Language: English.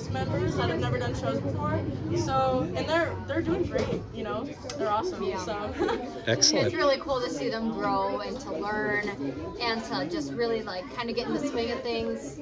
cast members that have never done shows before. So and they're they're doing great. You know, they're awesome. Yeah. So. Excellent. It's really cool to see them grow and to learn and to just really like kind of get in the swing of things.